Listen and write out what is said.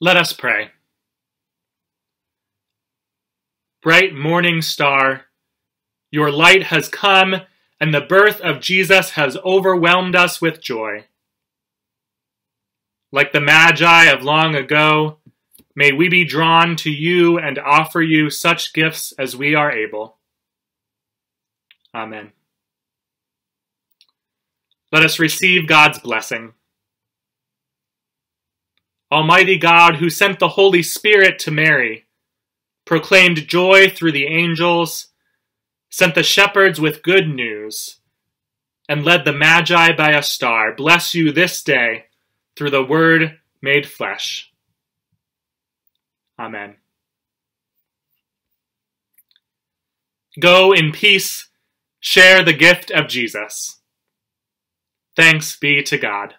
Let us pray. Bright morning star, your light has come, and the birth of Jesus has overwhelmed us with joy. Like the Magi of long ago, may we be drawn to you and offer you such gifts as we are able. Amen. Let us receive God's blessing. Almighty God, who sent the Holy Spirit to Mary, proclaimed joy through the angels, sent the shepherds with good news, and led the Magi by a star, bless you this day through the Word made flesh. Amen. Go in peace, share the gift of Jesus. Thanks be to God.